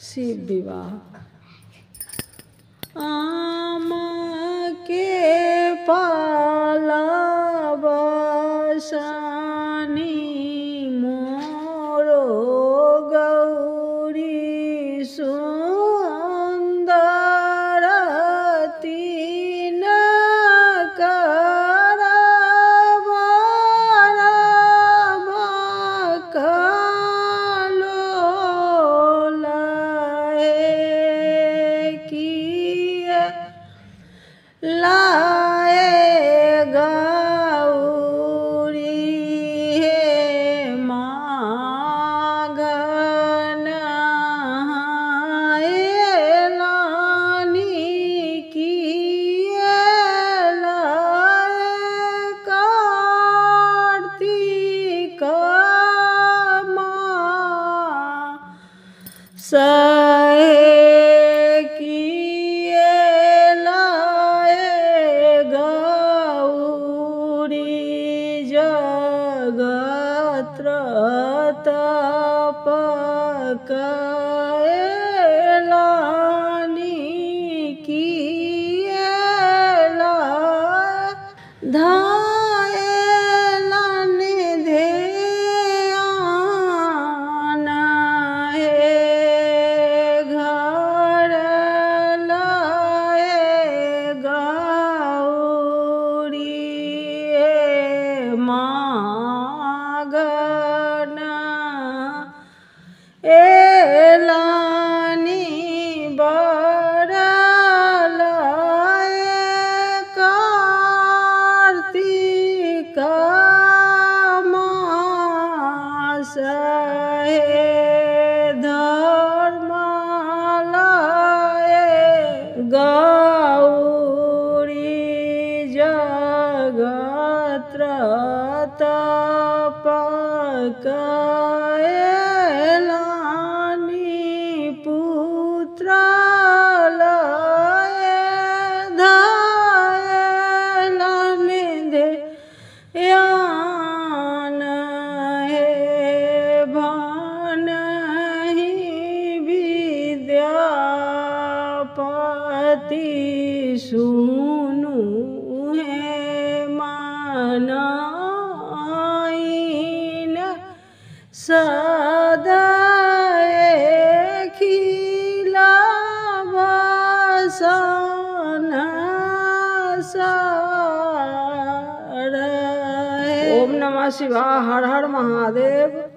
शिव विवाह। आम लाए गौरी हे मागन। लानी लाए कार्तिक माँ। পাকা এলানি বড়ালয় কার্তিক মাস হে ধর্মালয় গৌরী জগত্র তপকায় विद्यापति सुनु हे मनाइन सदा खिला बसन ओम नमः शिवाय हर हर महादेव।